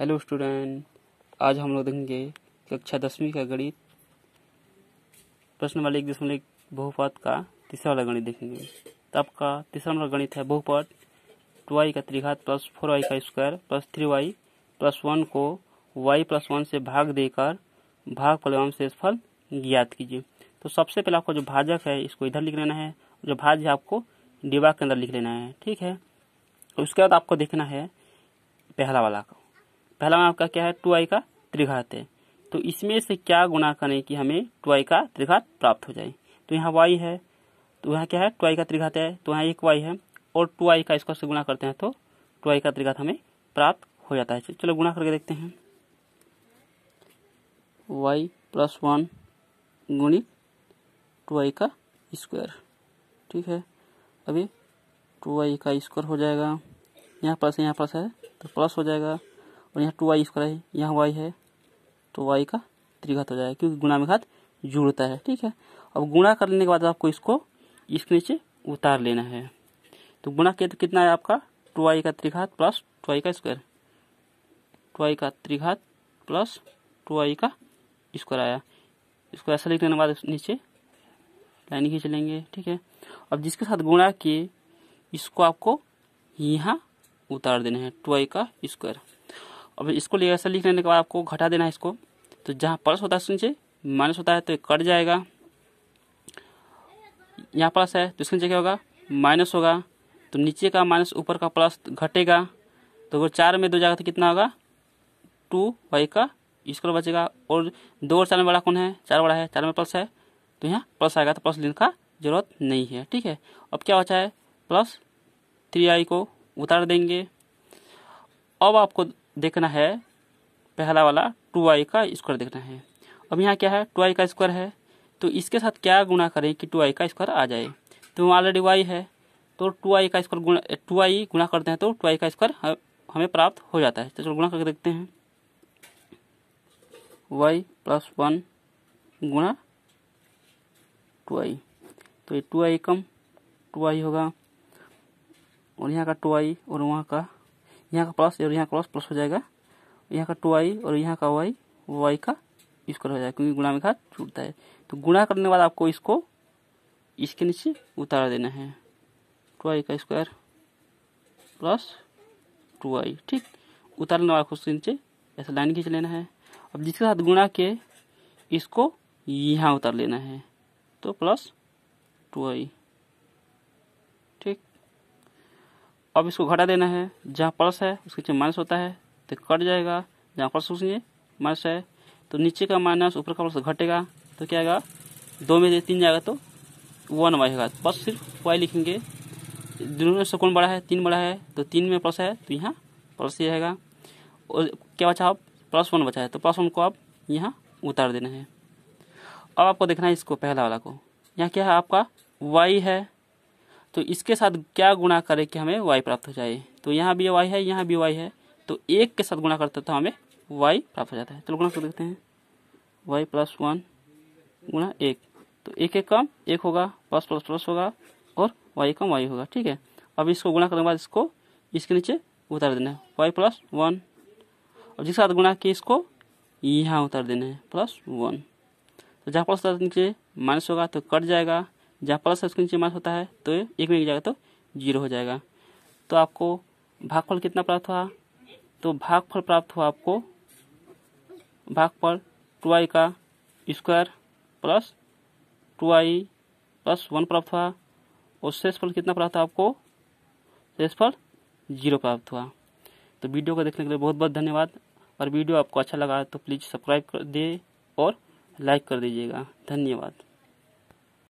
Hello student, आज हम लोग देखेंगे कक्षा दसवीं का गणित। प्रश्न वाले एक दशमलव एक बहुपद का तीसरा वाला गणित देखेंगे। तो आपका तीसरा वाला गणित है बहुपद टू वाई का त्रिघात प्लस फोर वाई का square plus three Y plus one को वाई प्लस वन से भाग देकर भाग फल एवं शेष फल ज्ञात कीजिए। तो सबसे पहले आपको जो भाजक है, इसको इधर लिख लेना है। जो भाज्य आपको डिबा के अंदर लिख लेना है। ठीक है? उसके बाद आपको देखना है पहला वाला। का पहला में आपका क्या है? टू आई का त्रिघात है। तो इसमें से क्या गुना करें कि हमें टू आई का त्रिघात प्राप्त हो जाए? तो यहाँ वाई है तो यहाँ क्या है? टू आई का त्रिघात है तो यहाँ एक वाई है, और टू आई का इसको से गुना करते हैं तो टू आई का त्रिघात हमें प्राप्त हो जाता है। चलो गुना करके देखते हैं। वाई प्लस वन गुणित टू आई का स्क्वायर ठीक है? अभी टू आई का स्क्वायर हो जाएगा। यहाँ प्लस यहाँ प्लस है तो प्लस हो जाएगा। और यहाँ टू वाई स्क्वायर है, यहाँ वाई है तो वाई का त्रिघात हो जाएगा, क्योंकि गुणा में घात जुड़ता है, ठीक है? अब गुणा करने के बाद आपको इसको इसके नीचे उतार लेना है। तो गुणा के तो कितना है आपका? टू वाई का त्रिघात प्लस टू वाई का स्क्वायर टू वाई का त्रिघात प्लस टू वाई का स्क्वायर आया। इसको ऐसा लिखने के बाद नीचे लाइन खींच लेंगे ठीक है? अब जिसके साथ गुणा किए, इसको आपको यहाँ उतार देना है टू वाई का स्क्वायर अब इसको ले, ऐसा लिख लेने के बाद आपको घटा देना है इसको। तो जहाँ प्लस होता है नीचे माइनस होता है तो कट जाएगा। यहाँ प्लस है तो इसके नीचे क्या होगा? माइनस होगा। तो नीचे का माइनस, ऊपर का प्लस घटेगा। तो अगर चार में दो जाएगा तो कितना होगा? टू वाई का स्क्वायर बचेगा। और दो और चार में बड़ा कौन है? चार बड़ा है, चार में प्लस है। तो यहाँ प्लस आएगा तो प्लस लिखने का ज़रूरत नहीं है, ठीक है? अब क्या बचा है? प्लस थ्री आई को उतार देंगे। अब आपको देखना है, पहला वाला, टू आई का स्क्वायर देखना है। अब यहाँ क्या है, टू आई का स्क्वायर है तो इसके साथ क्या गुणा करें कि टू आई का स्क्वायर आ जाए? तो ऑलरेडी वाई है तो टू आई का स्क्वायर गुणा, टू आई गुणा करते हैं तो टू आई का स्क्वायर हमें प्राप्त हो जाता है। तो चलो गुणा करके देखते हैं। वाई प्लस वन गुणा टू आई तो ये टू आई कम टू आई होगा, और यहाँ का टू आई और वहाँ का यहाँ का प्लस और यहाँ का प्लस प्लस हो जाएगा। यहाँ का टू आई और यहाँ का वाई वाई का स्क्वायर हो जाएगा, क्योंकि गुणा में घात छूटता है। तो गुणा करने के बाद आपको इसको इसके नीचे उतार देना है। टू आई का स्क्वायर प्लस टू आई ठीक? उतारने वाला उसके नीचे ऐसा लाइन खींच लेना है। अब जिसके साथ गुणा के, इसको यहाँ उतार लेना है। तो प्लस टू आई अब इसको घटा देना है। जहाँ प्लस है, उसके नीचे माइनस होता है तो कट जाएगा। जहाँ प्लस उसके माइनस है। तो नीचे का माइनस ऊपर का प्लस घटेगा तो क्या आएगा? दो में तीन जाएगा तो वन वाई होगा। बस सिर्फ़ वाई लिखेंगे। दोनों से कौन बड़ा है? तीन बड़ा है। तो तीन में प्लस है तो यहाँ प्लस ही रहेगा। और क्या बचा अब? प्लस वन बचा है। तो प्लस वन को आप यहाँ उतार देना है। अब आपको देखना है इसको पहला वाला को। यहाँ क्या है? आपका वाई है। तो इसके साथ क्या गुणा करें कि हमें वाई प्राप्त हो जाए? तो यहाँ भी वाई है, यहाँ भी वाई है। तो एक के साथ गुणा करते तो हमें वाई प्राप्त हो जाता है। चलो गुणा कर देखते हैं। वाई प्लस वन गुणा एक। तो एक एक कम एक होगा प्लस प्लस प्लस होगा और वाई कम वाई होगा, ठीक है? अब इसको गुणा करने के बाद इसको इसके नीचे उतार देना है। वाई प्लस वन और जिसके साथ गुणा किए इसको यहाँ उतार देना है। प्लस वन तो जहाँ प्लस नीचे माइनस होगा तो कट जाएगा। जहाँ प्लस उसके नीचे माइनस होता है तो एक में एक जाएगा तो ज़ीरो हो जाएगा। तो आपको भागफल कितना प्राप्त हुआ? तो भागफल प्राप्त हुआ आपको भागफल टू आई का square plus two Y plus one प्राप्त हुआ, और शेषफल कितना प्राप्त हुआ आपको? शेषफल ज़ीरो प्राप्त हुआ। तो वीडियो को देखने के लिए बहुत बहुत धन्यवाद, और वीडियो आपको अच्छा लगा तो प्लीज़ सब्सक्राइब कर दे और लाइक कर दीजिएगा। धन्यवाद।